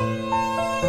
Música